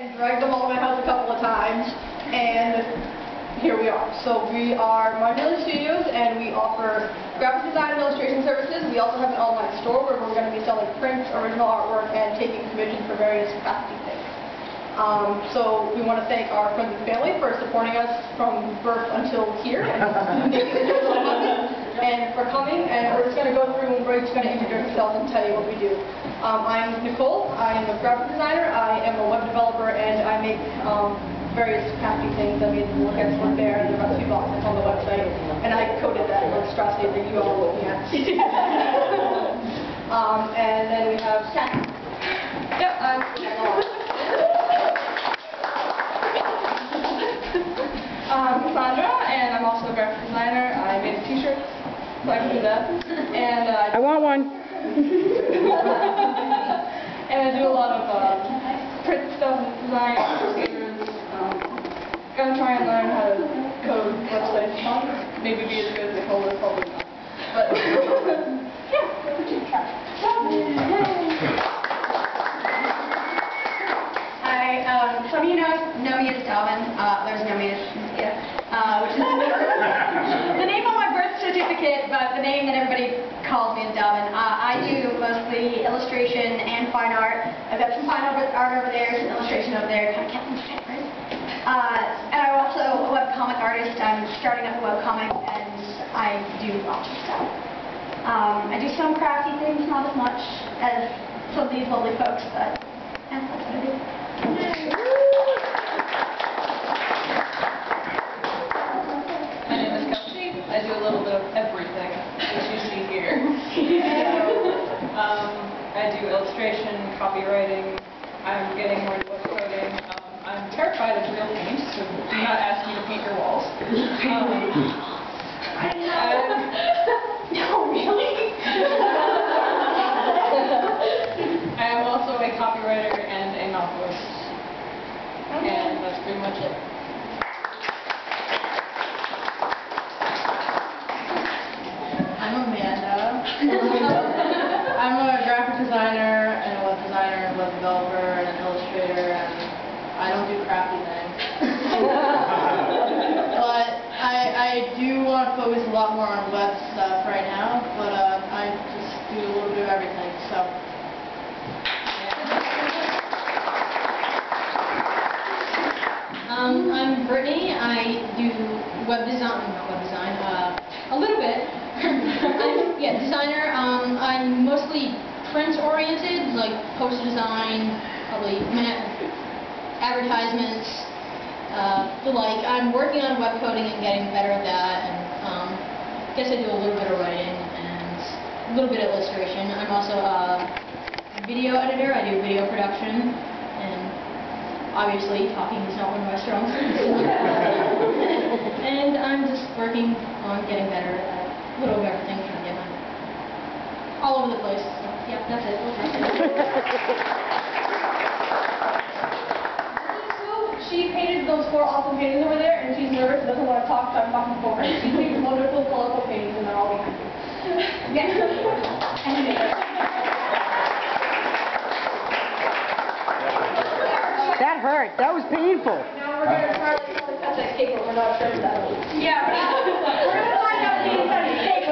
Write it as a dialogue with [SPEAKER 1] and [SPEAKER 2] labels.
[SPEAKER 1] and dragged them all to my house a couple of times, and here we are. So we are Martin Studios, and we offer graphic design and illustration services. We also have an online store where we're going to be selling prints, original artwork, and taking commissions for various crafty things. Um, so we want to thank our friends and family for supporting us from birth until here and and for coming. And we're just going to go through and we're going to introduce ourselves and tell you what we do. Um, I'm Nicole. I am a graphic designer. I am a web developer, and I make um, various crafty things. I mean, look at one there and the recipe box that's on the website. And I coded that monstrosity that you all looking at. um, and then we have Seth. Yep, I'm
[SPEAKER 2] I'm Cassandra, and I'm also a graphic designer. I made a t-shirt, so I can do that. And uh,
[SPEAKER 3] I want one.
[SPEAKER 2] and I do a lot of uh, print stuff, design, procedures. Um, gonna try and learn how to code websites. Maybe be as good as Nicole is, probably not. But yeah.
[SPEAKER 4] Hi, um, some of you know, know me as Dalvin, uh, me as Cynthia, uh, which is the name on my birth certificate, but the name that everybody calls me is Dalvin. Uh, I do mostly illustration and fine art. I've got some fine art art over there, some illustration over there, kind of kept them separate. Uh, and I'm also a webcomic artist. I'm starting up a webcomic, and I do lots of stuff. Um, I do some crafty things, not as much as some of these lovely folks, but yeah, that's what I do.
[SPEAKER 2] my name is Kelsey. I do a little bit of everything, as you see here. Um, I do illustration, copywriting. I'm getting more into web coding. Um, I'm terrified of real paint, so do not ask me to paint your walls.
[SPEAKER 4] No, really?
[SPEAKER 2] I am also a copywriter and a novelist. And that's pretty much it.
[SPEAKER 1] I'm Amanda. I'm a graphic designer and a web designer and web developer and an illustrator focus a lot more on web stuff right now, but uh, I just do a little bit of everything, so.
[SPEAKER 5] Um, I'm Brittany. I do web design, not web design, uh, a little bit. I'm, yeah, designer. Um, I'm mostly print oriented, like poster design, probably advertisements, uh, the like. I'm working on web coding and getting better at that, guess I do a little bit of writing and a little bit of illustration. I'm also a video editor. I do video production and obviously talking is not one of my strong suits. and I'm just working on getting better at a little of everything, trying to get my all over the place. So, yeah, that's it.
[SPEAKER 2] So she painted those four awesome paintings over there, and she's nervous, and doesn't want to talk, so I'm talking for her. She painted wonderful, colorful paintings, and they're all behind me. Yeah. And
[SPEAKER 3] That hurt. That was painful.
[SPEAKER 1] Now we're going to try to cut that cake, but we're not sure if that'll.
[SPEAKER 2] Yeah, we're gonna find out what the cake looks like right now, guys.